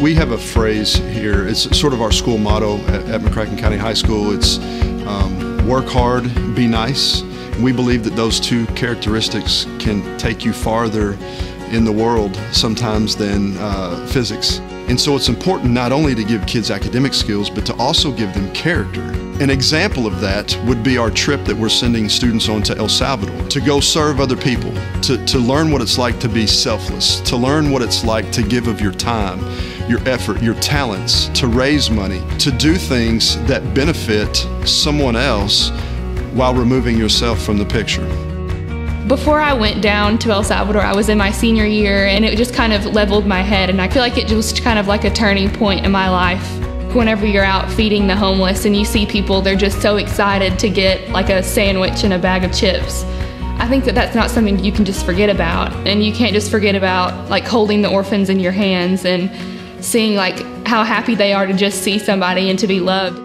We have a phrase here, it's sort of our school motto at, at McCracken County High School. It's um, work hard, be nice. We believe that those two characteristics can take you farther in the world sometimes than uh, physics. And so it's important not only to give kids academic skills, but to also give them character. An example of that would be our trip that we're sending students on to El Salvador to go serve other people, to, to learn what it's like to be selfless, to learn what it's like to give of your time, your effort, your talents, to raise money, to do things that benefit someone else while removing yourself from the picture. Before I went down to El Salvador, I was in my senior year and it just kind of leveled my head. And I feel like it was kind of like a turning point in my life. Whenever you're out feeding the homeless and you see people, they're just so excited to get like a sandwich and a bag of chips. I think that that's not something you can just forget about. And you can't just forget about like holding the orphans in your hands and seeing like how happy they are to just see somebody and to be loved.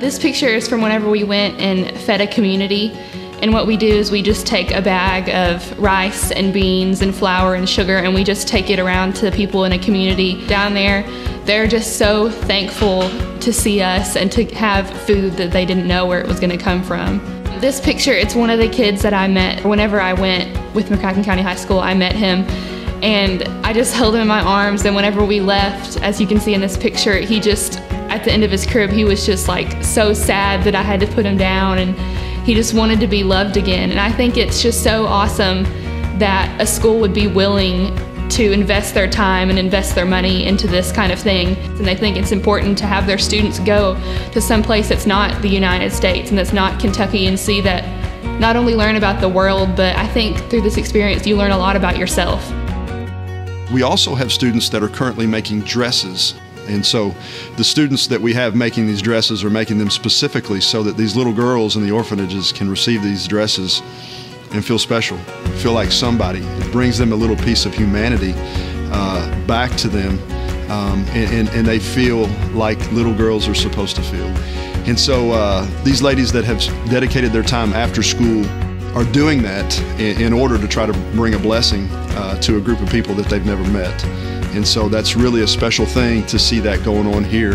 This picture is from whenever we went and fed a community and what we do is we just take a bag of rice and beans and flour and sugar and we just take it around to the people in a community down there. They're just so thankful to see us and to have food that they didn't know where it was going to come from. This picture, it's one of the kids that I met whenever I went with McCracken County High School. I met him and I just held him in my arms and whenever we left, as you can see in this picture, he just, at the end of his crib, he was just like so sad that I had to put him down and he just wanted to be loved again. And I think it's just so awesome that a school would be willing to invest their time and invest their money into this kind of thing. And they think it's important to have their students go to some place that's not the United States and that's not Kentucky and see that not only learn about the world, but I think through this experience you learn a lot about yourself. We also have students that are currently making dresses and so the students that we have making these dresses are making them specifically so that these little girls in the orphanages can receive these dresses and feel special, feel like somebody. It brings them a little piece of humanity uh, back to them um, and, and, and, they feel like little girls are supposed to feel. And so uh, these ladies that have dedicated their time after school are doing that in, in order to try to bring a blessing uh, to a group of people that they've never met. And so that's really a special thing to see that going on here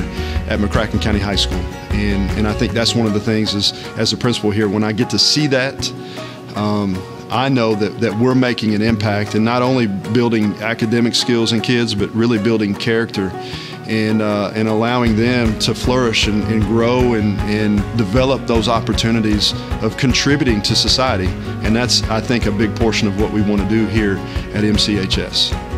at McCracken County High School. And, and I think that's one of the things is, as a principal here, when I get to see that, um, I know that, that we're making an impact and not only building academic skills in kids, but really building character and, uh, and allowing them to flourish and, and grow and, and develop those opportunities of contributing to society. And that's, I think, a big portion of what we want to do here at MCHS.